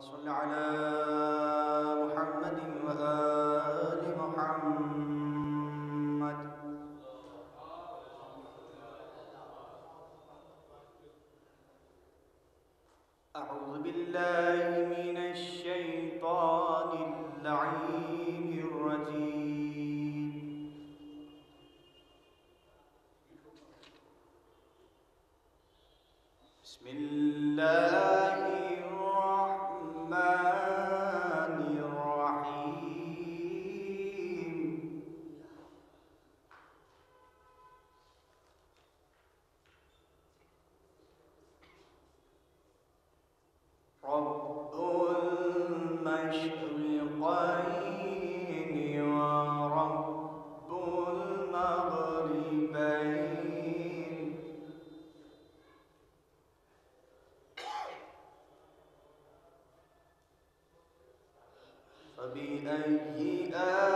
صل على محمد وآل محمد. أعوذ بالله من الشيطان اللعين. فبأي آلاء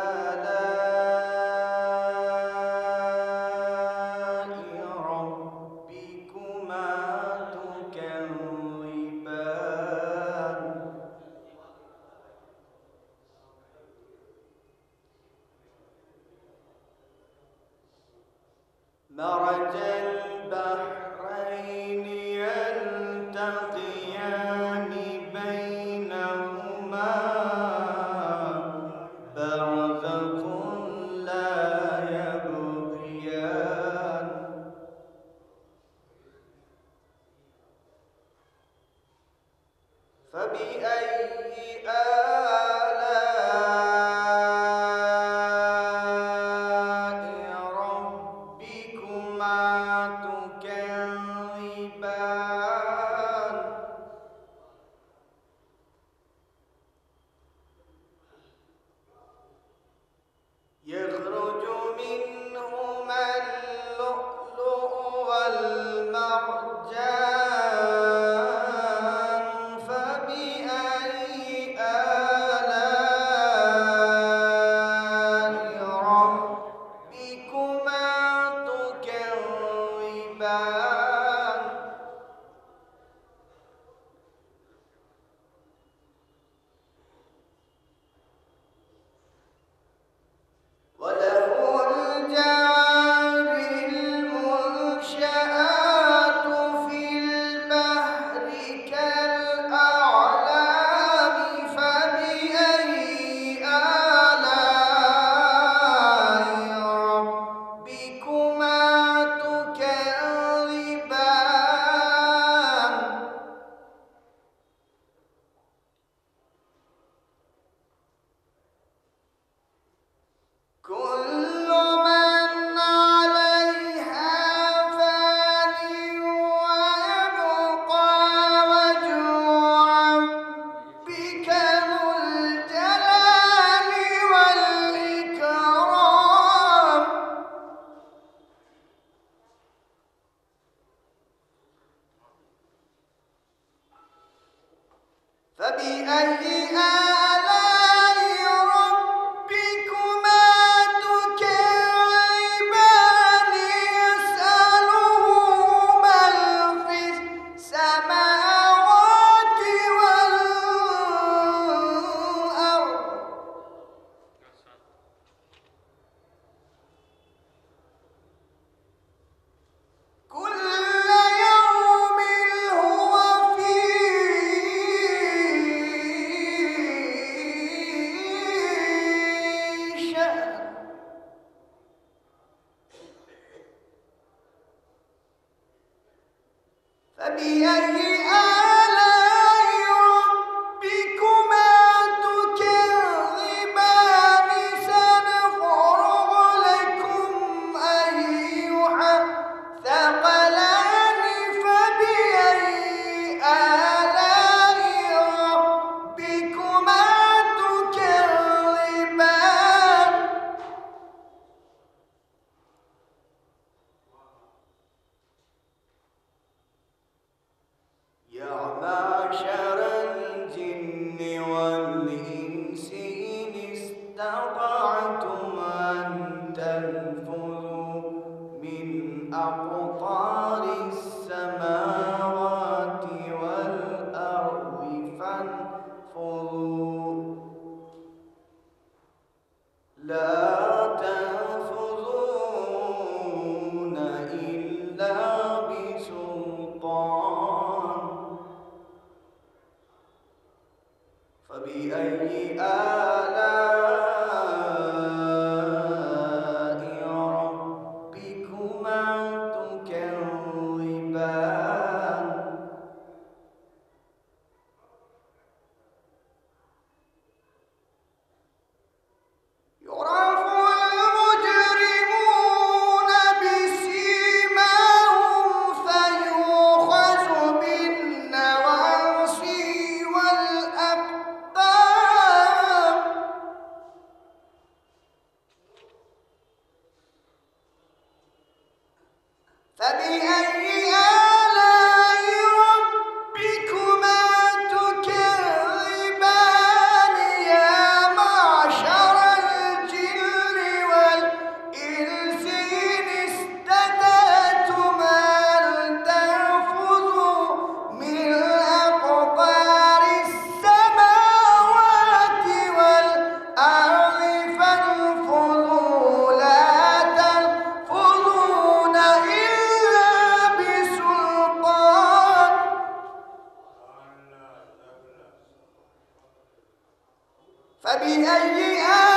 فبأي آلاء out you. فبأي فبأي آلاء